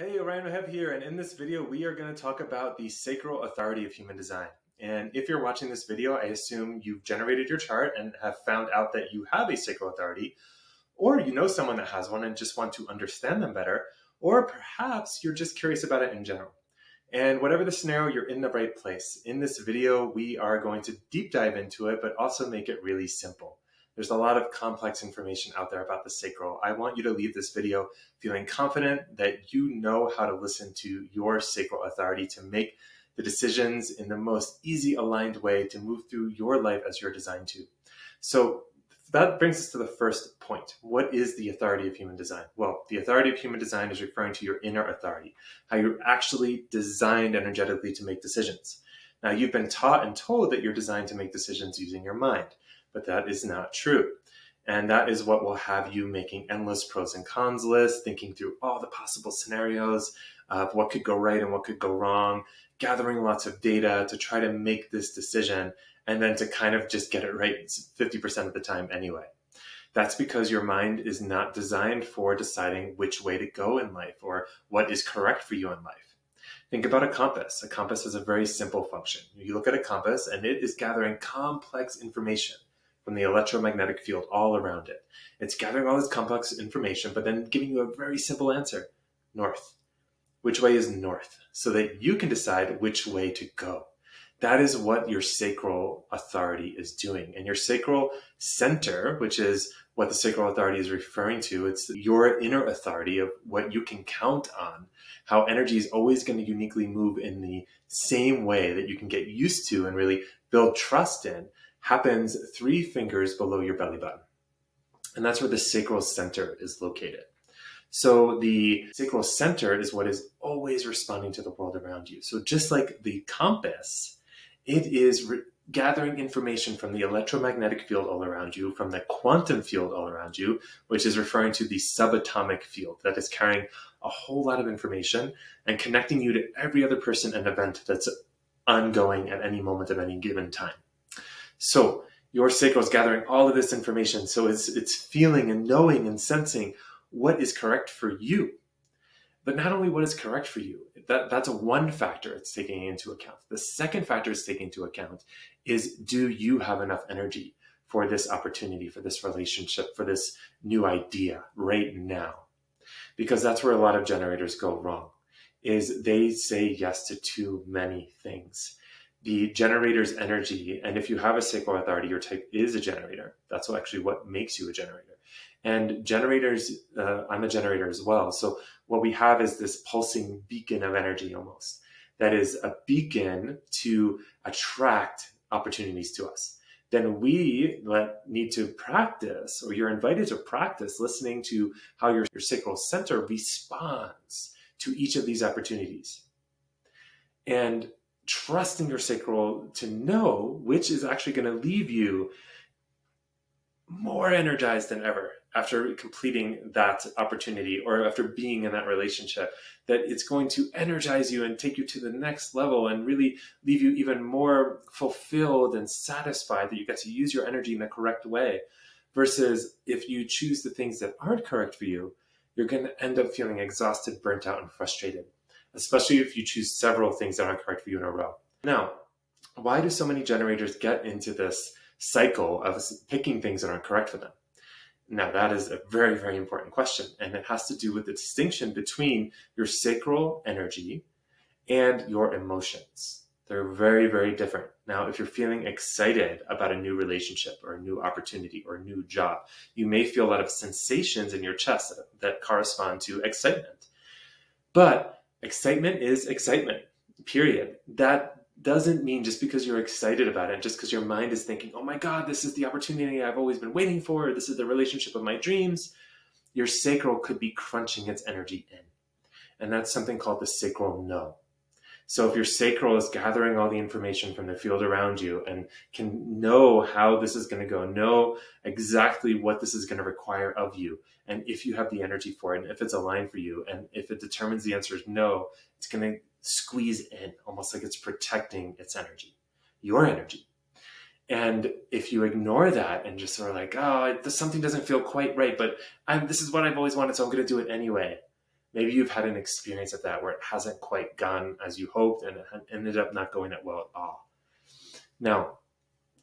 Hey, Orion Ohev here, and in this video we are going to talk about the sacral authority of human design. And if you're watching this video, I assume you've generated your chart and have found out that you have a sacral authority, or you know someone that has one and just want to understand them better, or perhaps you're just curious about it in general. And whatever the scenario, you're in the right place. In this video, we are going to deep dive into it, but also make it really simple. There's a lot of complex information out there about the sacral. I want you to leave this video feeling confident that you know how to listen to your sacral authority to make the decisions in the most easy aligned way to move through your life as you're designed to. So that brings us to the first point. What is the authority of human design? Well, the authority of human design is referring to your inner authority, how you're actually designed energetically to make decisions. Now, you've been taught and told that you're designed to make decisions using your mind but that is not true. And that is what will have you making endless pros and cons lists, thinking through all the possible scenarios of what could go right and what could go wrong, gathering lots of data to try to make this decision, and then to kind of just get it right 50% of the time anyway. That's because your mind is not designed for deciding which way to go in life or what is correct for you in life. Think about a compass. A compass has a very simple function. You look at a compass and it is gathering complex information from the electromagnetic field all around it. It's gathering all this complex information, but then giving you a very simple answer north. Which way is north? So that you can decide which way to go. That is what your sacral authority is doing. And your sacral center, which is what the sacral authority is referring to, it's your inner authority of what you can count on, how energy is always going to uniquely move in the same way that you can get used to and really build trust in happens three fingers below your belly button. And that's where the sacral center is located. So the sacral center is what is always responding to the world around you. So just like the compass, it is re- gathering information from the electromagnetic field all around you, from the quantum field all around you, which is referring to the subatomic field that is carrying a whole lot of information and connecting you to every other person and event that's ongoing at any moment of any given time. So your sacral is gathering all of this information. So it's it's feeling and knowing and sensing what is correct for you. But not only what is correct for you, that, that's a one factor it's taking into account. The second factor it's taking into account is do you have enough energy for this opportunity, for this relationship, for this new idea right now? Because that's where a lot of generators go wrong is they say yes to too many things the generator's energy, and if you have a sacral authority, your type is a generator. That's actually what makes you a generator. And generators, uh, I'm a generator as well. So what we have is this pulsing beacon of energy almost that is a beacon to attract opportunities to us. Then we let, need to practice, or you're invited to practice listening to how your, your sacral center responds to each of these opportunities. And trusting your sacral to know which is actually going to leave you more energized than ever after completing that opportunity or after being in that relationship that it's going to energize you and take you to the next level and really leave you even more fulfilled and satisfied that you get to use your energy in the correct way. Versus if you choose the things that aren't correct for you you're going to end up feeling exhausted burnt out and frustrated especially if you choose several things that aren't correct for you in a row. Now, why do so many generators get into this cycle of picking things that aren't correct for them? Now, that is a very, very important question. And it has to do with the distinction between your sacral energy and your emotions. They're very, very different. Now, if you're feeling excited about a new relationship or a new opportunity or a new job, you may feel a lot of sensations in your chest that, correspond to excitement. But excitement is excitement, period. That doesn't mean just because you're excited about it, just because your mind is thinking, oh my God, this is the opportunity I've always been waiting for, this is the relationship of my dreams, your sacral could be crunching its energy in. And that's something called the sacral no. So if your sacral is gathering all the information from the field around you and can know how this is going to go, know exactly what this is going to require of you, and if you have the energy for it, and if it's aligned for you, and if it determines the answer is no, it's going to squeeze in almost like it's protecting its energy, your energy. And if you ignore that and just sort of like, oh, something doesn't feel quite right, but I'm, this is what I've always wanted, so I'm going to do it anyway Maybe you've had an experience of that where it hasn't quite gone as you hoped and it ended up not going that well at all. Now,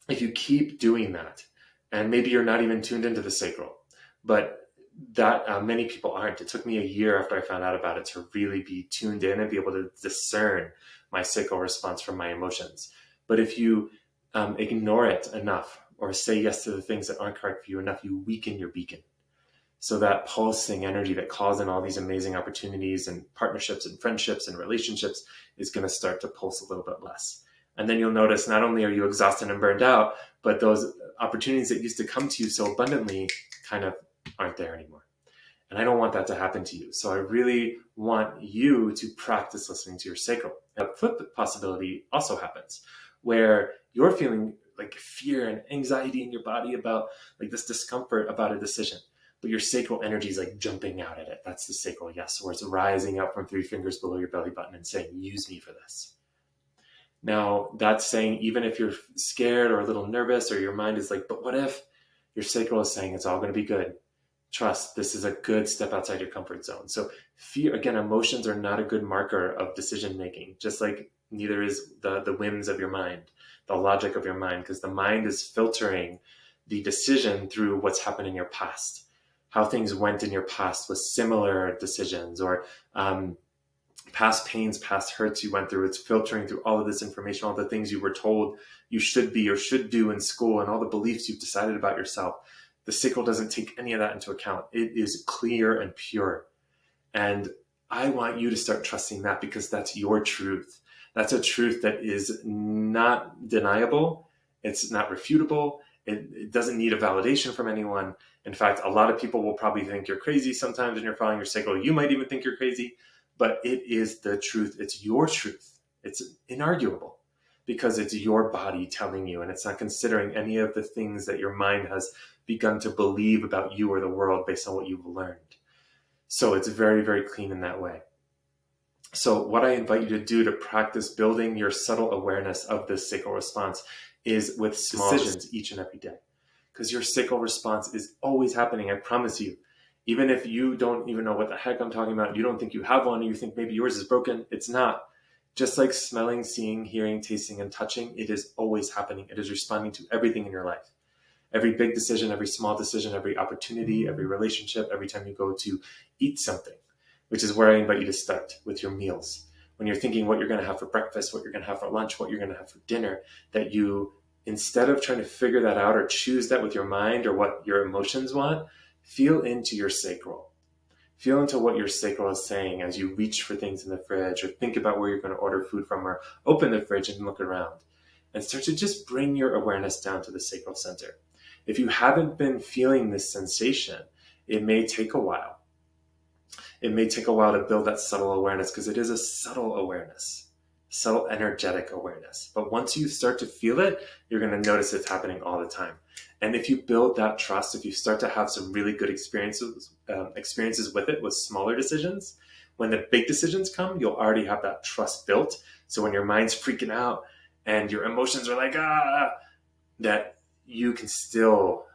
if you keep doing that, and maybe you're not even tuned into the sacral, but that uh, many people aren't. It took me a year after I found out about it to really be tuned in and be able to discern my sacral response from my emotions. But if you um, ignore it enough or say yes to the things that aren't correct for you enough, you weaken your beacon. So that pulsing energy that calls in all these amazing opportunities and partnerships and friendships and relationships is going to start to pulse a little bit less. And then you'll notice not only are you exhausted and burned out, but those opportunities that used to come to you so abundantly kind of aren't there anymore. And I don't want that to happen to you. So I really want you to practice listening to your sacral. A flip possibility also happens where you're feeling like fear and anxiety in your body about like this discomfort about a decision but your sacral energy is like jumping out at it. That's the sacral yes where it's rising up from three fingers below your belly button and saying use me for this. Now that's saying even if you're scared or a little nervous or your mind is like but what if your sacral is saying it's all going to be good? Trust this is a good step outside your comfort zone. So fear again emotions are not a good marker of decision making just like neither is the the whims of your mind the logic of your mind because the mind is filtering the decision through what's happened in your past how things went in your past with similar decisions or um, past pains past hurts you went through it's filtering through all of this information all the things you were told you should be or should do in school and all the beliefs you've decided about yourself the sacral doesn't take any of that into account. It is clear and pure. And I want you to start trusting that because that's your truth. That's a truth that is not deniable. It's not refutable. It, it, doesn't need a validation from anyone. In fact, a lot of people will probably think you're crazy sometimes when you're following your sacral. You might even think you're crazy, but it is the truth. It's your truth. It's inarguable because it's your body telling you and it's not considering any of the things that your mind has begun to believe about you or the world based on what you've learned. So it's very, very clean in that way. So, what I invite you to do to practice building your subtle awareness of this sacral response is with small decisions each and every day. Because your sacral response is always happening, I promise you. Even if you don't even know what the heck I'm talking about, you don't think you have one, you think maybe yours is broken, it's not. Just like smelling, seeing, hearing, tasting, and touching, it is always happening. It is responding to everything in your life. Every big decision, every small decision, every opportunity, every relationship, every time you go to eat something, which is where I invite you to start with your meals. When you're thinking what you're going to have for breakfast, what you're going to have for lunch, what you're going to have for dinner, that you, instead of trying to figure that out or choose that with your mind or what your emotions want, feel into your sacral feel into what your sacral is saying as you reach for things in the fridge or think about where you're going to order food from or open the fridge and look around and start to just bring your awareness down to the sacral center. If you haven't been feeling this sensation, it may take a while. It may take a while to build that subtle awareness because it is a subtle awareness, subtle energetic awareness. But once you start to feel it, you're going to notice it's happening all the time. And if you build that trust, if you start to have some really good experiences um, experiences with it with smaller decisions, when the big decisions come, you'll already have that trust built. So when your mind's freaking out and your emotions are like ah, that you can still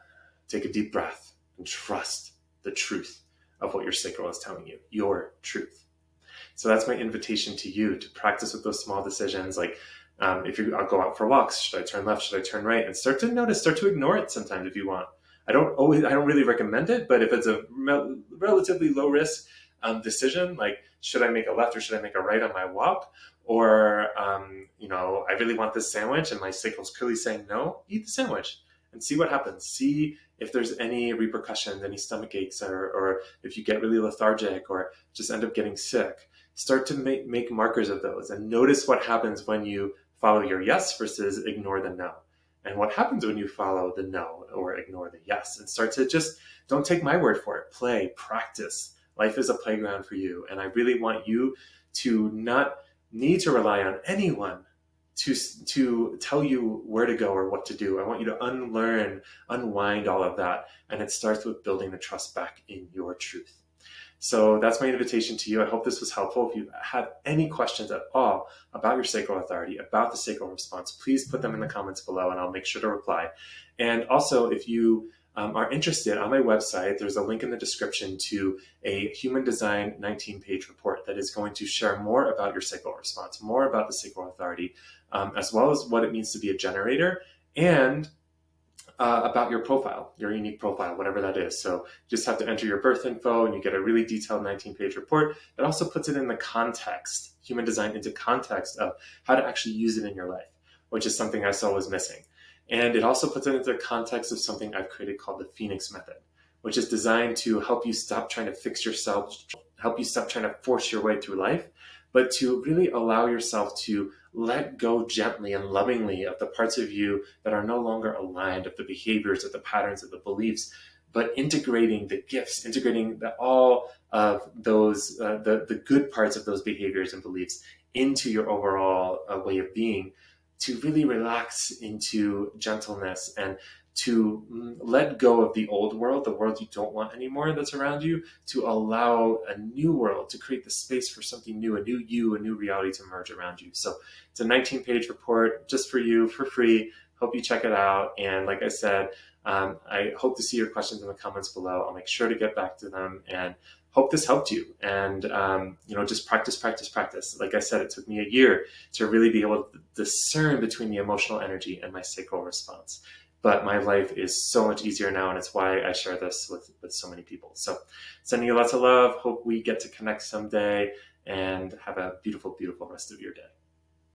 take a deep breath and trust the truth of what your sacral is telling you, your truth. So that's my invitation to you to practice with those small decisions like um, if you I'll go out for walks, should I turn left? Should I turn right? And start to notice, start to ignore it sometimes if you want. I don't always, I don't really recommend it, but if it's a rel- relatively low risk um, decision, like should I make a left or should I make a right on my walk? Or, um, you know, I really want this sandwich and my sacral's clearly saying no, eat the sandwich and see what happens. See if there's any repercussions, any stomach aches, or, or if you get really lethargic or just end up getting sick. Start to make, make markers of those and notice what happens when you follow your yes versus ignore the no. And what happens when you follow the no or ignore the yes and start to just don't take my word for it. Play, practice. Life is a playground for you. And I really want you to not need to rely on anyone to, to tell you where to go or what to do. I want you to unlearn, unwind all of that. And it starts with building the trust back in your truth. So that's my invitation to you. I hope this was helpful. If you have any questions at all about your sacral authority, about the sacral response, please put them in the comments below and I'll make sure to reply. And also, if you um, are interested, on my website, there's a link in the description to a human design 19 page report that is going to share more about your sacral response, more about the sacral authority, um, as well as what it means to be a generator and uh, about your profile, your unique profile, whatever that is. So you just have to enter your birth info and you get a really detailed 19 page report. It also puts it in the context, human design into context of how to actually use it in your life, which is something I saw was missing. And it also puts it into the context of something I've created called the Phoenix Method, which is designed to help you stop trying to fix yourself, help you stop trying to force your way through life, but to really allow yourself to let go gently and lovingly of the parts of you that are no longer aligned, of the behaviors, of the patterns, of the beliefs, but integrating the gifts, integrating the, all of those, uh, the, the good parts of those behaviors and beliefs into your overall uh, way of being to really relax into gentleness and to mm, let go of the old world, the world you don't want anymore that's around you, to allow a new world, to create the space for something new, a new you, a new reality to emerge around you. So it's a 19 page report just for you for free. Hope you check it out. And like I said, um, I hope to see your questions in the comments below. I'll make sure to get back to them and hope this helped you. And, um, you know, just practice, practice, practice. Like I said, it took me a year to really be able to discern between the emotional energy and my sacral response but my life is so much easier now and it's why i share this with, with so many people so sending you lots of love hope we get to connect someday and have a beautiful beautiful rest of your day